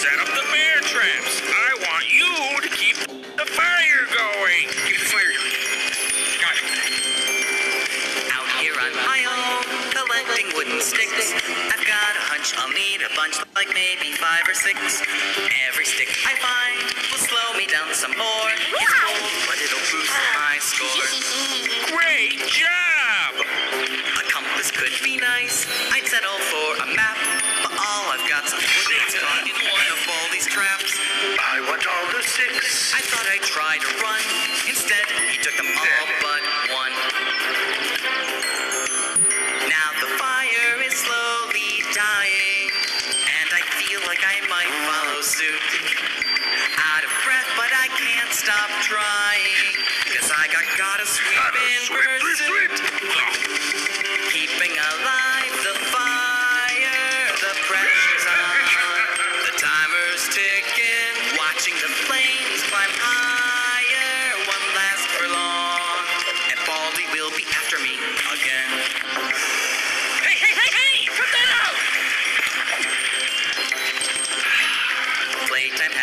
set up the bear traps. I want you to keep the fire going. Keep the fire going. Got it. Out here on my own, collecting wooden sticks. I've got a hunch I'll need a bunch, like maybe five or six. Every stick I find will slow me down some more. It's cold, but it'll boost my score. Great job! A compass could be nice. I want all the six. I thought I'd try to run. Instead, he took them all but one. Now the fire is slowly dying, and I feel like I might follow suit. Out of breath, but I can't stop trying, cause I got gotta sweep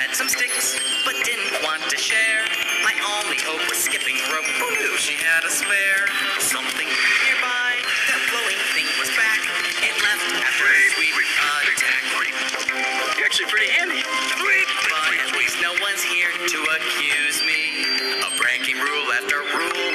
had some sticks, but didn't want to share. My only hope was skipping rope. Who knew she had a spare? Something nearby, that glowing thing was back. It left after a sweet attack. You're actually pretty handy. But at least no one's here to accuse me of breaking rule after rule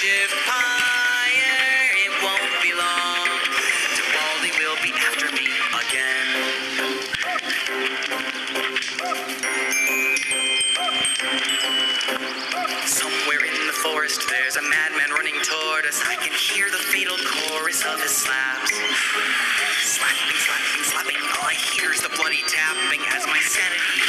makeshift pyre. It won't be long till will be after me again. Somewhere in the forest, there's a madman running toward us. I can hear the fatal chorus of his slaps. Slapping, slapping, slapping. All I hear is the bloody tapping as my sanity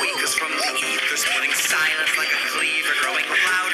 weak is from the ether, splitting silence like a cleaver, growing clouds.